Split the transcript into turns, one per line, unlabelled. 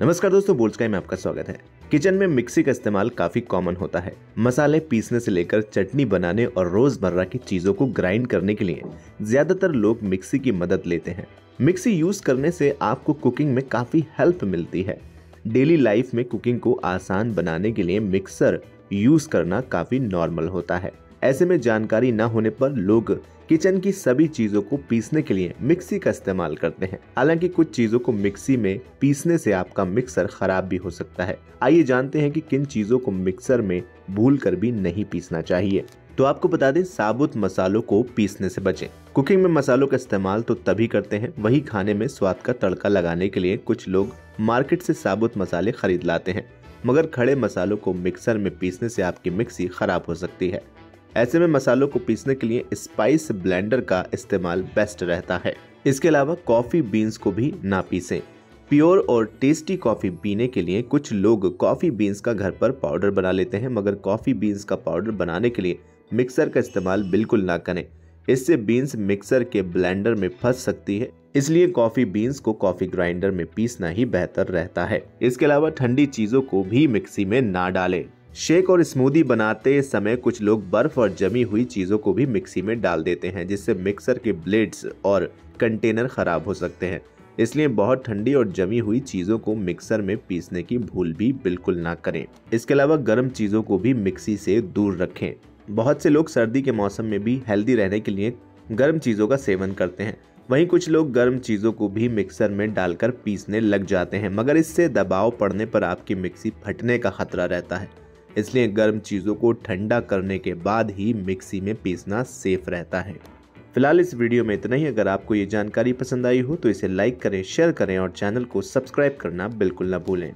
नमस्कार दोस्तों बोल्सकाई में आपका स्वागत है। किचन में मिक्सी का इस्तेमाल काफ़ी कॉमन होता है। मसाले पीसने से लेकर चटनी बनाने और रोज़मर्रा की चीज़ों को ग्राइंड करने के लिए ज़्यादातर लोग मिक्सी की मदद लेते हैं। मिक्सी यूज़ करने से आपको कुकिंग में काफ़ी हेल्प मिलती है। डेली लाइफ में कुकिंग को आसान बनाने के लिए मिक्सर यूज़ करना काफ़ी नॉर्मल होता है। ऐसे में जानकारी न होने पर लोग किचन की सभी चीज़ों को पीसने के लिए मिक्सी का इस्तेमाल करते हैं। हालाँकि कुछ चीज़ों को मिक्सी में पीसने से आपका मिक्सर खराब भी हो सकता है। आइए जानते हैं कि किन चीज़ों को मिक्सर में भूल कर भी नहीं पीसना चाहिए। तो आपको बता दें, साबुत मसालों को पीसने से बचें। कुकिंग में मसालों का इस्तेमाल तो तभी करते हैं, वही खाने में स्वाद का तड़का लगाने के लिए कुछ लोग मार्केट से साबुत मसाले खरीद लाते हैं। मगर खड़े मसालों को मिक्सर में पीसने से आपकी मिक्सी खराब हो सकती है। ऐसे में मसालों को पीसने के लिए स्पाइस ब्लेंडर का इस्तेमाल बेस्ट रहता है। इसके अलावा कॉफ़ी बीन्स को भी ना पीसें। प्योर और टेस्टी कॉफ़ी पीने के लिए कुछ लोग कॉफ़ी बीन्स का घर पर पाउडर बना लेते हैं, मगर कॉफ़ी बीन्स का पाउडर बनाने के लिए मिक्सर का इस्तेमाल बिल्कुल ना करें। इससे बीन्स मिक्सर के ब्लेंडर में फंस सकती है, इसलिए कॉफ़ी बीन्स को कॉफ़ी ग्राइंडर में पीसना ही बेहतर रहता है। इसके अलावा ठंडी चीज़ों को भी मिक्सी में ना डालें। शेक और स्मूदी बनाते समय कुछ लोग बर्फ़ और जमी हुई चीज़ों को भी मिक्सी में डाल देते हैं, जिससे मिक्सर के ब्लेड्स और कंटेनर खराब हो सकते हैं। इसलिए बहुत ठंडी और जमी हुई चीज़ों को मिक्सर में पीसने की भूल भी बिल्कुल ना करें। इसके अलावा गर्म चीज़ों को भी मिक्सी से दूर रखें। बहुत से लोग सर्दी के मौसम में भी हेल्दी रहने के लिए गर्म चीज़ों का सेवन करते हैं। वहीं कुछ लोग गर्म चीज़ों को भी मिक्सर में डालकर पीसने लग जाते हैं, मगर इससे दबाव पड़ने पर आपकी मिक्सी फटने का खतरा रहता है। इसलिए गर्म चीज़ों को ठंडा करने के बाद ही मिक्सी में पीसना सेफ़ रहता है। फ़िलहाल इस वीडियो में इतना ही। अगर आपको ये जानकारी पसंद आई हो तो इसे लाइक करें शेयर करें और चैनल को सब्सक्राइब करना बिल्कुल ना भूलें।